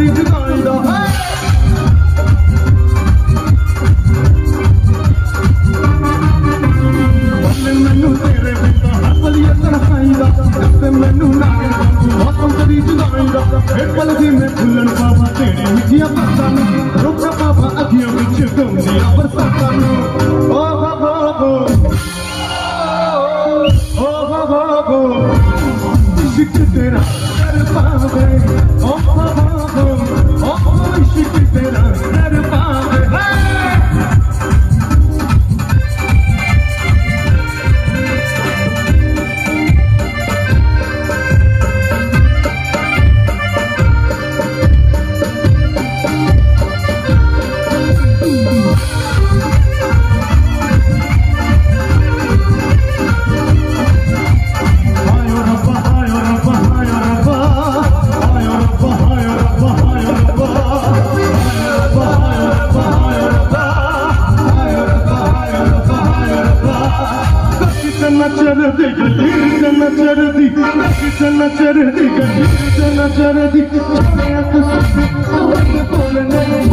मेरी जगाई दा ਮੈਨੂੰ ਤੇਰੇ ਬਿਨਾਂ ਅਸਲੀਅਤ ਨਹੀਂ ਦਾ ਤੇ ਮੈਨੂੰ ਨਾ ਮੌਸਮ ਕਦੀ ਜੁਦਾਈ ਦਾ ਇੱਕ ਪਲ ਦੀ ਮੈਂ ਖੁੱਲਣ ਪਾਵਾ ਤੇਰੇ ਮਿੱਠੀਆਂ ਬਾਤਾਂ ਨੂੰ ਰੁਕ ਪਾਵਾ ਅੱਖੀਆਂ ਵਿੱਚ ਗਉਂਦੀਆਂ ਬਰਸਾਤਾਂ ਨੂੰ ਓ ਹੋ ਹੋ ਹੋ ਓ ਹੋ ਹੋ ਹੋ ਇਸ਼ਕ ਤੇਰਾ ਕਰ ਪਾਵੇ ਓ ਹੋ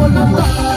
Thank you.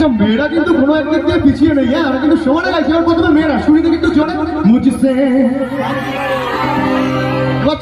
আচ্ছা মেয়েরা কিন্তু কোনো একদিক দিয়ে পিছিয়ে নেই হ্যাঁ? কিন্তু সমানে গাইছি আমার প্রথমে মেয়েরা শুনিতে কিন্তু চলে মুজসে বা